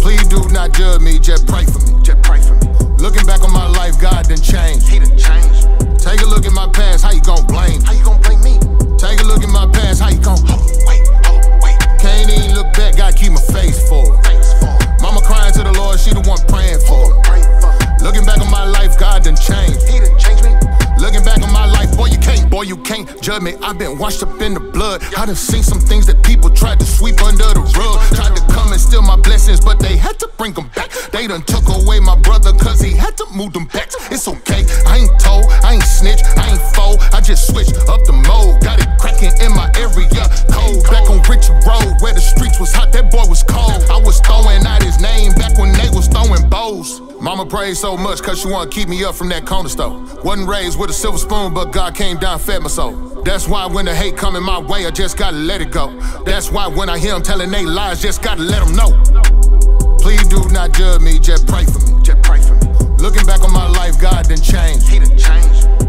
Please do not judge me, just pray for me. Just pray for me. Looking back on my life, God done changed. He done changed. Can't, judge me. I've been washed up in the blood. I done seen some things that people tried to sweep under the rug. Tried to come and steal my blessings, but they had to bring them back. They done took away my brother, cause he had to move them back. It's okay, I ain't told, I ain't snitch, I ain't fold. I just switched up the mode. Got it cracking in my area. Cold back on Richard Road, where the streets was hot, that boy was cold. Mama prayed so much cause she wanna keep me up from that corner store. Wasn't raised with a silver spoon, but God came down, fed my soul. That's why when the hate coming my way, I just gotta let it go. That's why when I hear them telling they lies, just gotta let them know. Please do not judge me, just pray for me. Just pray for me. Looking back on my life, God done changed. He done changed.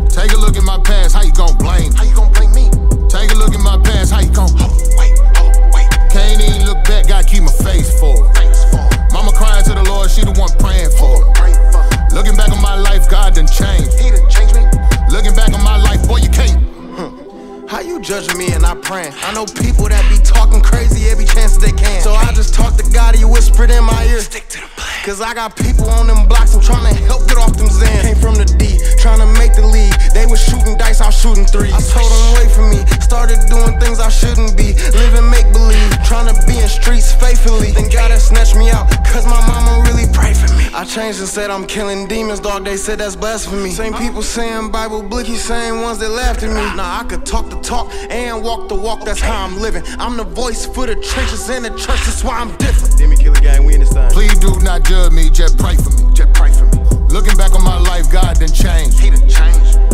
Judging me and I praying? I know people that be talking crazy every chance they can. So I just talk to God, he whispered in my ear. Stick to the plan. Cause I got people on them blocks, I'm trying to help get off them Zans. Came from the D, trying to make the league. They was shooting dice, I was shooting threes. I told them wait for me. Started doing things I shouldn't be. Living make believe, trying to be in streets faithfully. Then God has snatched me out, changed and said I'm killing demons, dog. They said that's blasphemy. Same people saying Bible blicky, same ones that laughed at me. Nah, I could talk the talk and walk the walk, that's how I'm living. I'm the voice for the trenches in the church, that's why I'm different. Demon Killer Gang, we in this time. Please do not judge me, just pray for me. Just pray for me. Looking back on my life, God done changed. He done changed.